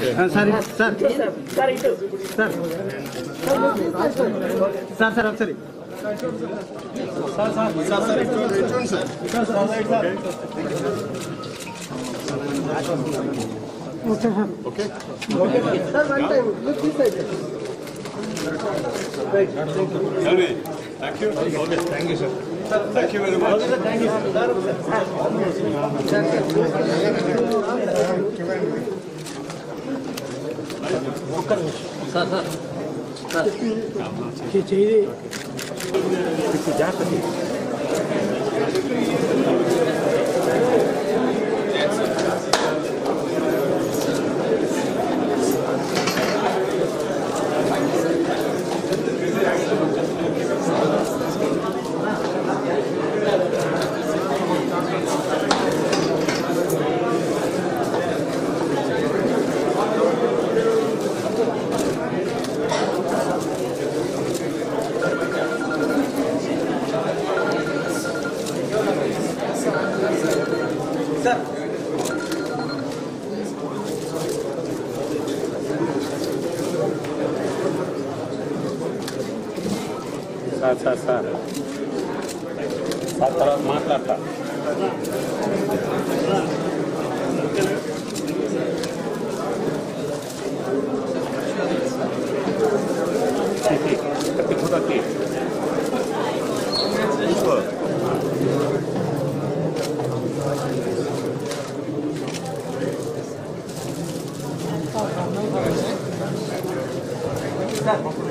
Sir sir sir sir sir Thank you. Thank you, sir. Thank you very much. Thank you. चाहिए sir sir sir sir తర్వాత మాట్లాడతా Gracias.